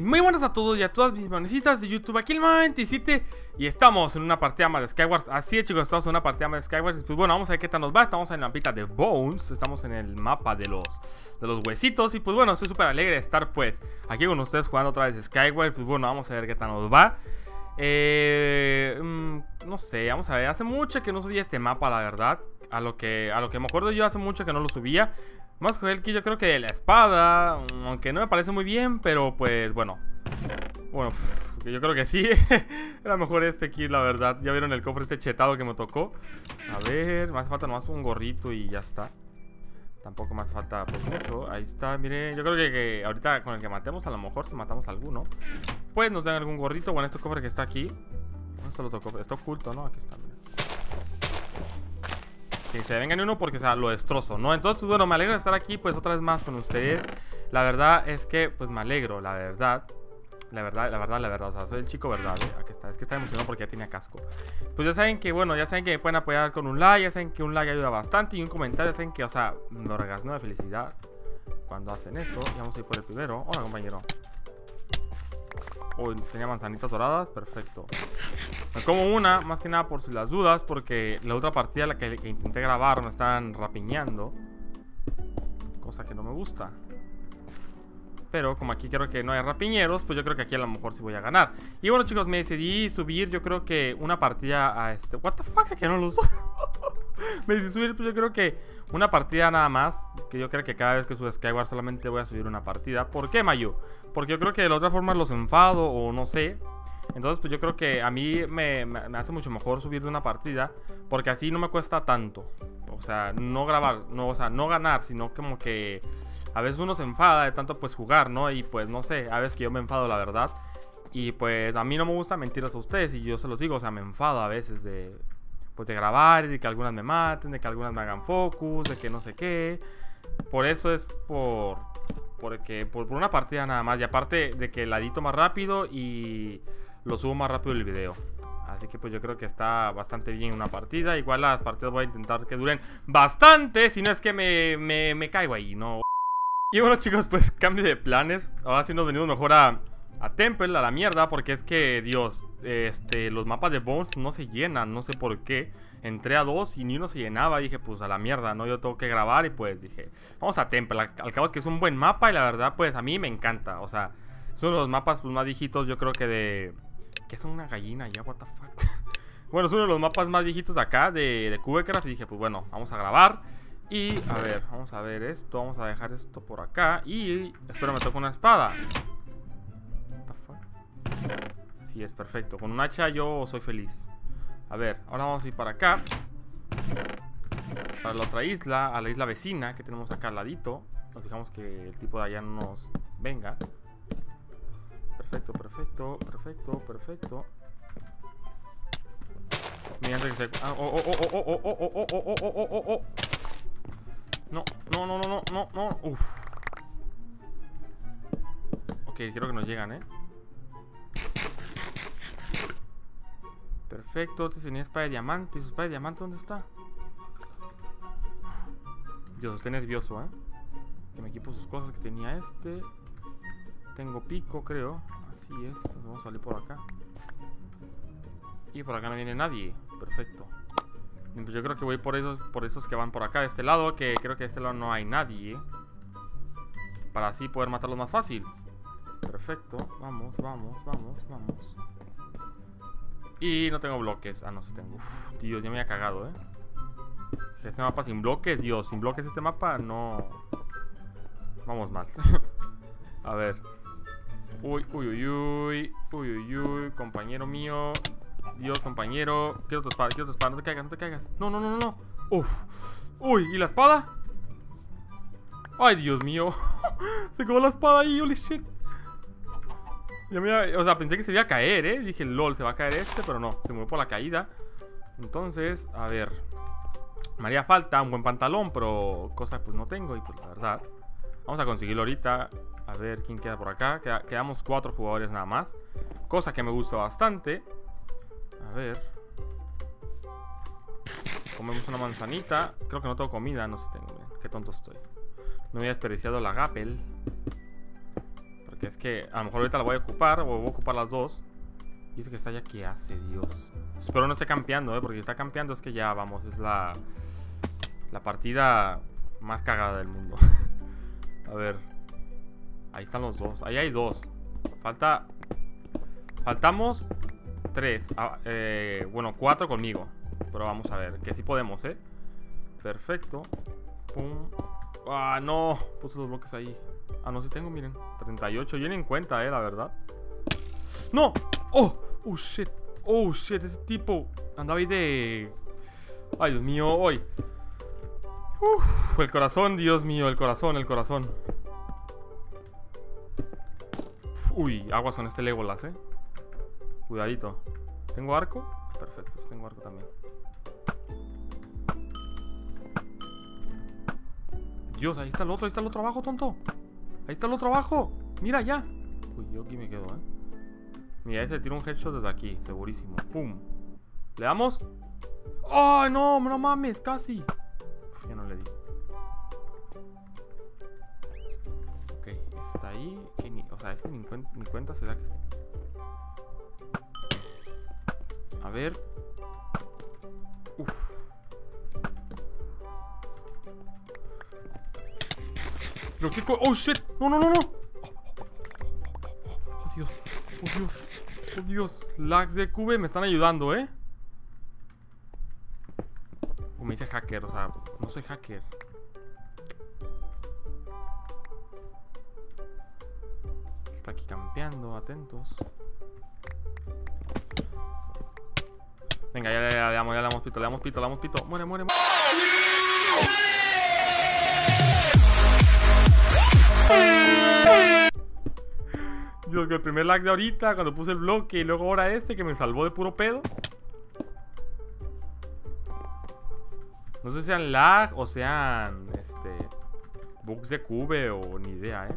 Muy buenas a todos y a todas mis manecitas de YouTube, aquí el Mama 27 y estamos en una partida más de Skywars, así es chicos, estamos en una partida más de Skywars, pues bueno, vamos a ver qué tal nos va, estamos en la mapita de Bones, estamos en el mapa de los, de los huesitos y pues bueno, estoy súper alegre de estar pues aquí con ustedes jugando otra vez Skywars, pues bueno, vamos a ver qué tal nos va eh, mm, no sé, vamos a ver, hace mucho que no subía este mapa la verdad, a lo que, a lo que me acuerdo yo hace mucho que no lo subía a coger el que yo creo que la espada, aunque no me parece muy bien, pero pues bueno. Bueno, yo creo que sí. Era mejor este kit, la verdad. Ya vieron el cofre este chetado que me tocó. A ver, me hace falta nomás un gorrito y ya está. Tampoco me hace falta pues mucho. Ahí está, miren. Yo creo que, que, ahorita con el que matemos, a lo mejor si matamos a alguno, pues nos dan algún gorrito. Bueno, este cofre que está aquí. Esto lo tocó. Está oculto, ¿no? Aquí está, miren. Que se vengan uno porque, o sea, lo destrozo, ¿no? Entonces, bueno, me alegro de estar aquí, pues, otra vez más con ustedes. La verdad es que, pues, me alegro, la verdad. La verdad, la verdad, la verdad. O sea, soy el chico verdad, ¿eh? Aquí está. Es que está emocionado porque ya tenía casco. Pues ya saben que, bueno, ya saben que me pueden apoyar con un like. Ya saben que un like ayuda bastante. Y un comentario, ya saben que, o sea, me orgasmo de felicidad cuando hacen eso. Y vamos a ir por el primero. Hola, compañero. Uy, tenía manzanitas doradas, perfecto. Me como una, más que nada por si las dudas, porque la otra partida, la que, que, intenté grabar, me estaban rapiñando. Cosa que no me gusta. Pero como aquí creo que no hay rapiñeros, pues yo creo que aquí a lo mejor sí voy a ganar. Y bueno chicos, me decidí subir, yo creo que una partida a este... What the fuck, que no lo uso. me decidí subir, pues yo creo que una partida nada más. Que yo creo que cada vez que subo Skyward solamente voy a subir una partida. ¿Por qué, Mayu? Porque yo creo que de la otra forma los enfado o no sé. Entonces, pues yo creo que a mí me, me, hace mucho mejor subir de una partida. Porque así no me cuesta tanto. O sea, no grabar, no, o sea, no ganar, sino como que a veces uno se enfada de tanto pues jugar, ¿no? Y pues no sé, a veces que yo me enfado, la verdad. Y pues a mí no me gusta mentiras a ustedes. Y yo se los digo, o sea, me enfado a veces de. Pues de grabar y de que algunas me maten, de que algunas me hagan focus, de que no sé qué. Por eso es por. Porque. Por, por una partida nada más. Y aparte de que la edito más rápido y lo subo más rápido el video. Así que pues yo creo que está bastante bien una partida. Igual las partidas voy a intentar que duren bastante. Si no es que me, me caigo ahí, ¿no? Y bueno chicos, pues cambio de planes. Ahora sí nos venimos mejor a, a Temple, a la mierda. Porque es que, Dios, este, los mapas de Bones no se llenan. No sé por qué. Entré a dos y ni uno se llenaba. Dije, pues a la mierda, ¿no? Yo tengo que grabar y pues dije, vamos a Temple. Al, cabo es que es un buen mapa y la verdad, pues a mí me encanta. O sea, son uno de los mapas pues, más viejitos, yo creo que de... ¿Qué son una gallina ya? What the fuck? bueno, es uno de los mapas más viejitos de acá, de, de Cubecraft. Y dije, pues bueno, vamos a grabar. Y a ver, vamos a ver esto. Vamos a dejar esto por acá. Y espero me toque una espada. Sí, es perfecto. Con un hacha yo soy feliz. A ver, ahora vamos a ir para acá. Para la otra isla, a la isla vecina que tenemos acá al ladito. Nos fijamos que el tipo de allá no nos venga. Perfecto, perfecto, perfecto, perfecto. Mira, que se... Ah, oh, oh, oh, oh, oh, oh, oh, oh, oh, oh, oh, oh, oh. No, no, no, no, no, no, no. Uf. Ok, quiero que nos llegan, ¿eh? Perfecto, este tenía espada de diamante. ¿Su espada de diamante dónde está? Dios, estoy nervioso, ¿eh? Que me equipo sus cosas que tenía este. Tengo pico, creo. Así es. Nos vamos a salir por acá. Y por acá no viene nadie. Perfecto. Pues yo creo que voy por esos, por esos que van por acá de este lado. Que creo que de este lado no hay nadie. Para así poder matarlos más fácil. Perfecto. Vamos, vamos, vamos, vamos. Y no tengo bloques. Ah, no, sí tengo. Uf, Dios, ya me había cagado, ¿eh? Este mapa sin bloques, Dios. Sin bloques este mapa no... Vamos mal. A ver. Uy, uy, uy, uy. Uy, uy, uy. Compañero mío. Dios, compañero. Quiero tu espada, quiero tu espada. No te caigas, no te caigas. No, no, no, no, no. Uf. Uy, ¿y la espada? Ay, Dios mío. se quedó la espada ahí, holy shit. Ya me, o sea, pensé que se iba a caer, ¿eh? Dije, lol, se va a caer este, pero no. Se movió por la caída. Entonces, a ver. Me haría falta un buen pantalón, pero cosas pues no tengo. Y pues la verdad, vamos a conseguirlo ahorita. A ver quién queda por acá. quedamos cuatro jugadores nada más. Cosa que me gusta bastante. A ver. Comemos una manzanita. Creo que no tengo comida. No sé, tengo. Qué tonto estoy. No había desperdiciado la gapel. Porque es que a lo mejor ahorita la voy a ocupar. O voy a ocupar las dos. Y dice que está ya, ¿qué hace, Dios? Espero no esté campeando, ¿eh? Porque si está campeando es que ya, vamos, es la... La partida más cagada del mundo. a ver. Ahí están los dos. Ahí hay dos. Falta... Faltamos tres. Ah, eh, bueno, cuatro conmigo. Pero vamos a ver. Que sí podemos, ¿eh? Perfecto. Pum. Ah, no. Puse los bloques ahí. Ah, no, sí tengo, miren. 38. Yo ni en cuenta, eh, la verdad. ¡No! ¡Oh! ¡Oh, shit! ¡Oh, shit! Ese tipo andaba ahí de... ¡Ay, Dios mío! ¡Hoy! Uf, el corazón, Dios mío, el corazón, el corazón. Uy, aguas con este Legolas, eh. Cuidadito. ¿Tengo arco? Perfecto, tengo arco también. Dios, ahí está el otro, ahí está el otro abajo, tonto. Ahí está el otro abajo. Mira ya. Uy, yo aquí me quedo, eh. Mira, ese tira un headshot desde aquí, segurísimo. ¡Pum! ¿Le damos? ¡Ay, no! ¡No mames! ¡Casi! ya no le di. Ok, está ahí. o sea, este ni, cuenta se da que está. Ver. Uf. Pero qué Oh shit. No, no, no, no. Oh, Dios. Oh Dios. Oh Dios. Lags de Cube me están ayudando, ¿eh? O me dice hacker, o sea, no soy hacker. Está aquí campeando, atentos. Venga, ya, ya, ya, le damos, pito, le damos pito, le damos pito. Muere, muere, muere. Dios, que el primer lag de ahorita, cuando puse el bloque y luego ahora este que me salvó de puro pedo. No sé si sean lag o sean este bugs de cube o ni idea, ¿eh?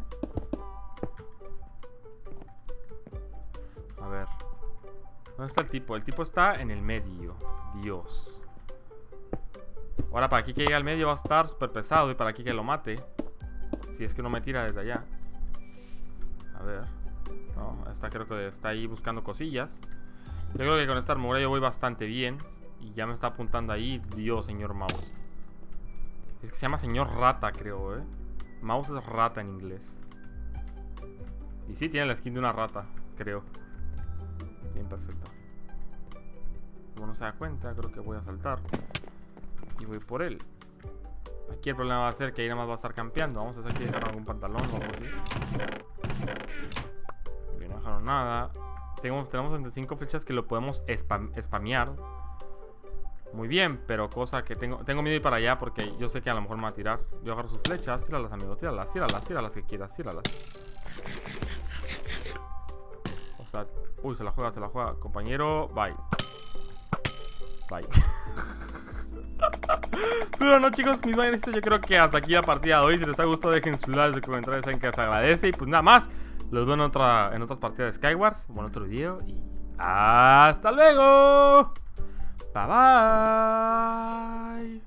A ver. ¿Dónde está el tipo? El tipo está en el medio. Dios. Ahora para aquí que llegue al medio va a estar súper pesado y para aquí que lo mate. Si es que no me tira desde allá. A ver. No, esta creo que está ahí buscando cosillas. Yo creo que con esta armadura yo voy bastante bien. Y ya me está apuntando ahí. Dios, señor Mouse. Es que se llama señor rata, creo, ¿eh? Mouse es rata en inglés. Y sí, tiene la skin de una rata, creo. Perfecto. Como no se da cuenta, creo que voy a saltar. Y voy por él. Aquí el problema va a ser que ahí nada más va a estar campeando. Vamos a hacer aquí dejar algún pantalón o algo así. No dejaron nada. Tenemos, tenemos 35 flechas que lo podemos spam, spamear. Muy bien, pero cosa que tengo tengo miedo de ir para allá porque yo sé que a lo mejor me va a tirar. Yo agarro sus flechas, tíralas, amigo, tíralas, tíralas, tíralas que quieras, tíralas. O sea, uy, se la juega, se la juega. Compañero, bye. Bye. Pero no, chicos, mis vainas, yo creo que hasta aquí la partida de hoy. Si les ha gustado, dejen su like, su comentario, saben que se agradece. Y pues nada más, los veo en, otra, en otras partidas de Skywars, o en otro video. Y hasta luego. Bye bye.